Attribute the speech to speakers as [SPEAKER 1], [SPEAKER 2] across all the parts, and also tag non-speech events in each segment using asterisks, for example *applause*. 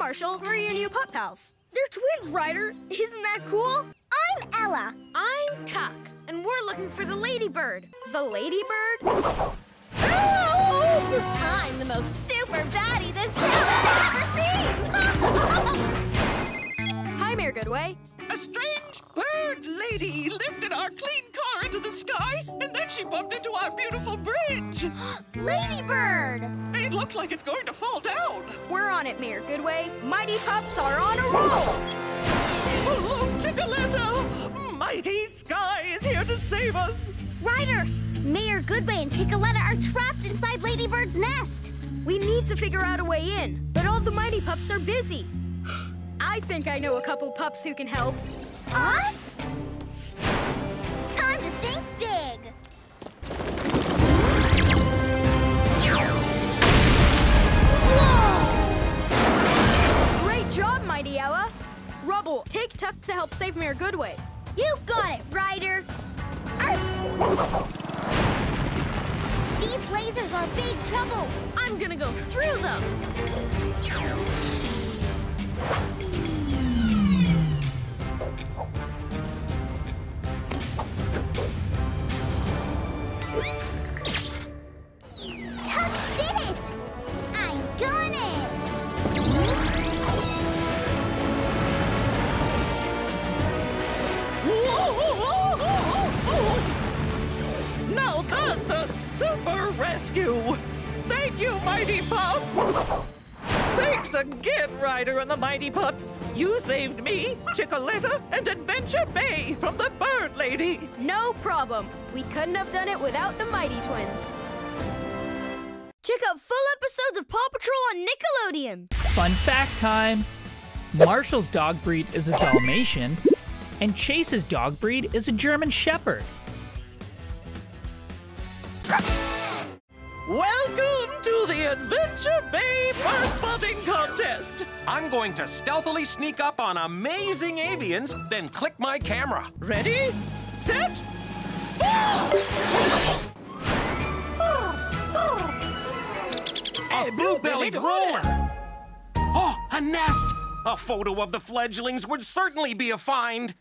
[SPEAKER 1] Marshall. Who are your new pup pals? They're twins, Ryder. Isn't that cool?
[SPEAKER 2] I'm Ella.
[SPEAKER 1] I'm Tuck, and we're looking for the ladybird. The ladybird?
[SPEAKER 2] I'm the most super baddie this town has ever seen! *laughs*
[SPEAKER 1] Hi, Mayor Goodway.
[SPEAKER 3] A strange bird lady lifted our clean car into the sky, and then she bumped into our beautiful bridge. *gasps*
[SPEAKER 2] Ladybird!
[SPEAKER 3] It looks like it's going to fall down.
[SPEAKER 1] We're on it, Mayor Goodway. Mighty Pups are on a roll.
[SPEAKER 3] Oh, Chickaletta! Mighty Sky is here to save us.
[SPEAKER 2] Ryder, Mayor Goodway and Chickaletta are trapped inside Ladybird's nest.
[SPEAKER 1] We need to figure out a way in, but all the Mighty Pups are busy. I think I know a couple pups who can help.
[SPEAKER 2] Us?
[SPEAKER 1] Rubble, take Tuck to help save Mayor Goodway.
[SPEAKER 2] You got it, Ryder. These lasers are big trouble.
[SPEAKER 1] I'm gonna go through them.
[SPEAKER 3] Thank you, Mighty Pups. Thanks again, Ryder and the Mighty Pups. You saved me, Chickaletta, and Adventure Bay from the Bird Lady.
[SPEAKER 1] No problem. We couldn't have done it without the Mighty Twins. Check out full episodes of Paw Patrol on Nickelodeon.
[SPEAKER 4] Fun fact time Marshall's dog breed is a Dalmatian, and Chase's dog breed is a German Shepherd.
[SPEAKER 3] Adventure Bay Bird Spotting Contest.
[SPEAKER 5] I'm going to stealthily sneak up on amazing avians, then click my camera.
[SPEAKER 3] Ready, set, spot!
[SPEAKER 5] A oh, blue-bellied roller! Oh, a nest! A photo of the fledglings would certainly be a find.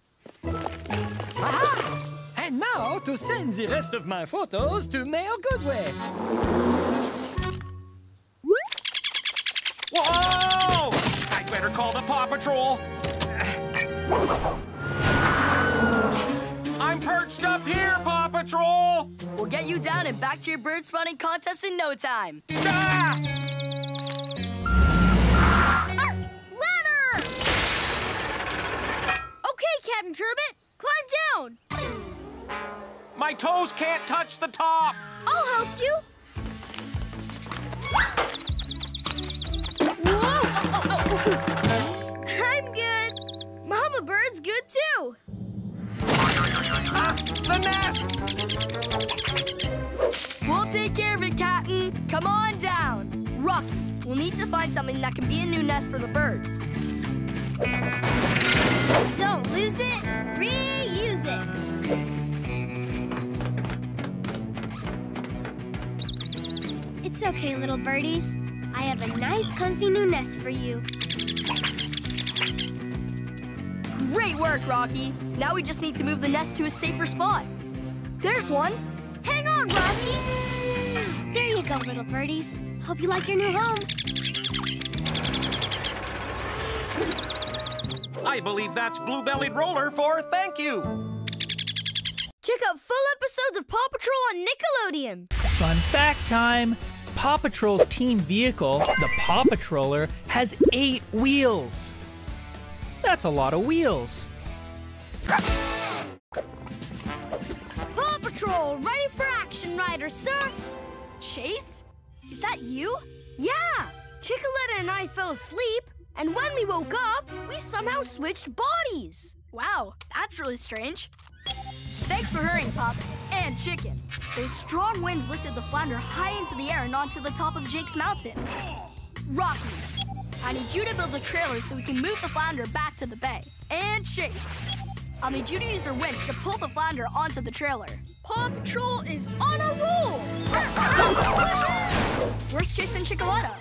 [SPEAKER 6] And now to send the rest of my photos to Mayor Goodway.
[SPEAKER 5] Patrol. I'm perched up here, Paw Patrol!
[SPEAKER 7] We'll get you down and back to your bird spotting contest in no time.
[SPEAKER 5] Ah!
[SPEAKER 1] Arf! Ladder! Okay, Captain Turbot, climb down.
[SPEAKER 5] My toes can't touch the top!
[SPEAKER 1] I'll help you. Bird's good too.
[SPEAKER 5] Ah, the nest!
[SPEAKER 7] We'll take care of it, Captain. Come on down. Rocky, we'll need to find something that can be a new nest for the birds.
[SPEAKER 2] Don't lose it, reuse it. It's okay, little birdies. I have a nice, comfy new nest for you.
[SPEAKER 7] Great work, Rocky. Now we just need to move the nest to a safer spot. There's one.
[SPEAKER 2] Hang on, Rocky. There you go, little birdies. Hope you like your new home.
[SPEAKER 5] I believe that's Blue-Bellied Roller for thank you.
[SPEAKER 1] Check out full episodes of Paw Patrol on Nickelodeon.
[SPEAKER 4] Fun fact time Paw Patrol's team vehicle, the Paw Patroller, has eight wheels. That's a lot of wheels.
[SPEAKER 1] Paw Patrol, ready for action, Ryder, sir. Chase? Is that you? Yeah. Chickaletta and I fell asleep, and when we woke up, we somehow switched bodies.
[SPEAKER 7] Wow, that's really strange. Thanks for hurrying, Pops. And Chicken. Those strong winds lifted the flounder high into the air and onto the top of Jake's mountain. Rocky, I need you to build a trailer so we can move the flounder back to the bay. And chase. I'll need you to use your winch to pull the flounder onto the trailer.
[SPEAKER 1] Paw Patrol is on a roll! *laughs*
[SPEAKER 7] Where's Chase and Chickaletta?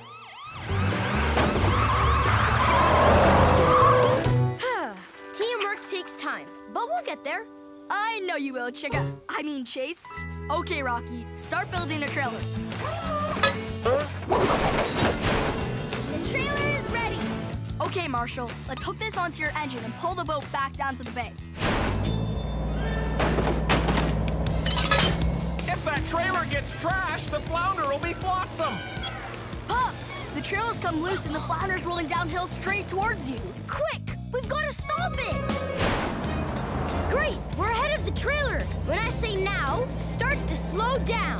[SPEAKER 7] *sighs* Teamwork takes time, but we'll get there. I know you will, Chica. I mean, Chase. Okay, Rocky, start building a trailer.
[SPEAKER 1] The trailer is ready.
[SPEAKER 7] Okay, Marshall, let's hook this onto your engine and pull the boat back down to the bay.
[SPEAKER 5] If that trailer gets trashed, the flounder will be flotsam.
[SPEAKER 7] Pops, the trailer's come loose and the flounder's rolling downhill straight towards you.
[SPEAKER 1] Quick! We've got to stop it! Great! We're ahead of the trailer. When I say now, start to slow down.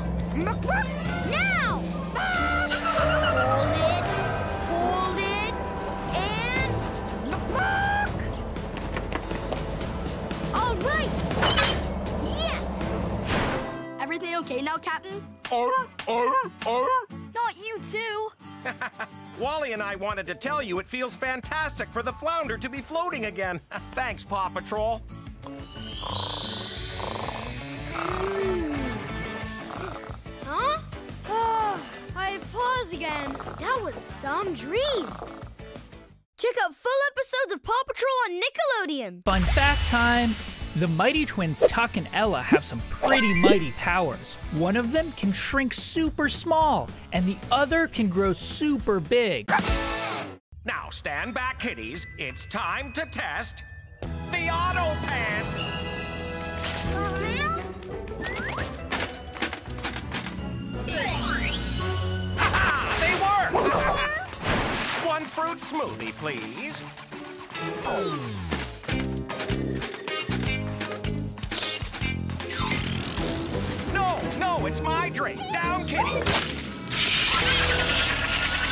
[SPEAKER 7] Everything okay now, Captain?
[SPEAKER 5] Arr, arr, arr.
[SPEAKER 7] Not you too. *laughs*
[SPEAKER 5] Wally and I wanted to tell you it feels fantastic for the flounder to be floating again. *laughs* Thanks, Paw Patrol.
[SPEAKER 1] Huh? Oh, I pause again. That was some dream. Check out full episodes of Paw Patrol on Nickelodeon.
[SPEAKER 4] Fun fact time! The Mighty Twins Tuck and Ella have some pretty mighty powers. One of them can shrink super small, and the other can grow super big.
[SPEAKER 5] Now stand back, kiddies. It's time to test the Auto Pants. Ha! They work! One fruit smoothie, please. My drink. Down, kitty.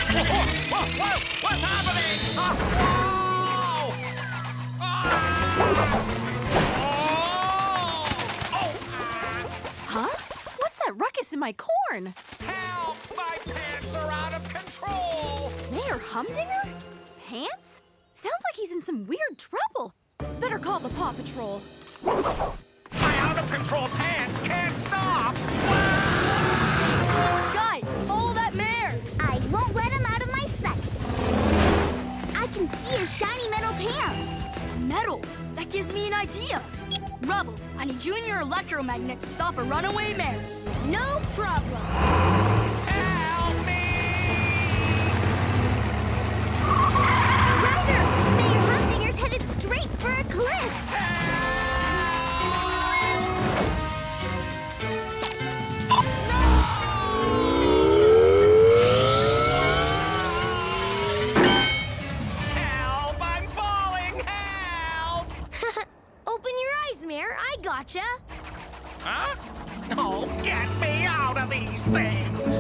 [SPEAKER 5] Whoa, whoa, whoa! What's happening? Ah, whoa! Oh! Oh!
[SPEAKER 2] Huh? What's that ruckus in my corn?
[SPEAKER 5] Help! My pants are out of control!
[SPEAKER 2] Mayor Humdinger? Pants? Sounds like he's in some weird trouble. Better call the Paw Patrol.
[SPEAKER 5] My out-of-control pants can't stop!
[SPEAKER 7] Sky, follow that mare.
[SPEAKER 1] I won't let him out of my sight. I can see his shiny metal pants.
[SPEAKER 7] Metal. That gives me an idea. Rubble, I need you and your electromagnet to stop a runaway mare.
[SPEAKER 1] No problem.
[SPEAKER 5] Help me!
[SPEAKER 1] Ryder, Mayor Humdinger's headed straight for a cliff.
[SPEAKER 5] Things!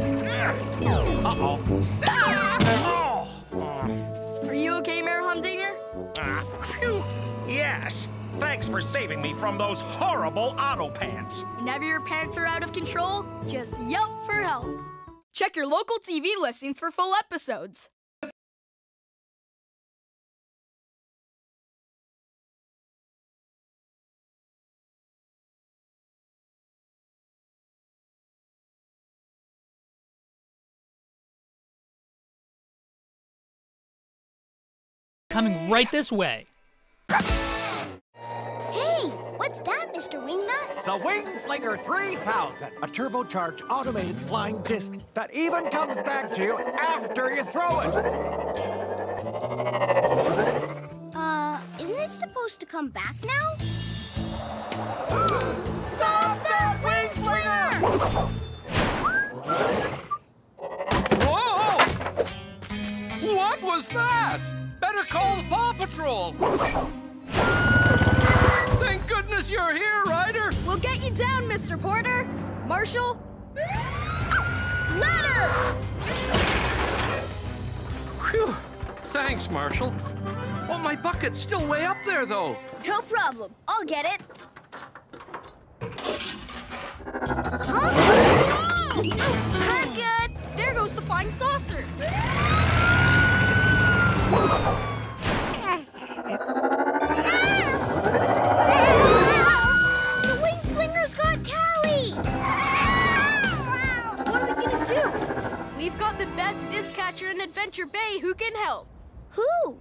[SPEAKER 5] Uh-oh. Ah! Oh!
[SPEAKER 7] Are you okay, Mayor Humdinger?
[SPEAKER 5] Phew. Yes. Thanks for saving me from those horrible auto pants.
[SPEAKER 7] Whenever your pants are out of control, just yelp for help. Check your local TV listings for full episodes.
[SPEAKER 4] Coming right this way.
[SPEAKER 1] Hey, what's that, Mr. Wingnut?
[SPEAKER 8] The Wing Flinger 3000, a turbocharged automated flying disc that even comes back to you after you throw it.
[SPEAKER 1] Uh, isn't it supposed to come back now? Stop that Wing Flinger!
[SPEAKER 6] Whoa! What was that? Better call the Paw Patrol. Thank goodness you're here, Ryder.
[SPEAKER 7] We'll get you down, Mr. Porter. Marshall? Ladder!
[SPEAKER 6] Phew. Thanks, Marshall. Well, my bucket's still way up there, though.
[SPEAKER 7] No problem. I'll get it. *laughs* I'm good. There goes the flying saucer.
[SPEAKER 1] The Wing Flinger's got Callie!
[SPEAKER 7] What are we gonna do? We've got the best disc catcher in Adventure Bay who can help.
[SPEAKER 1] Who?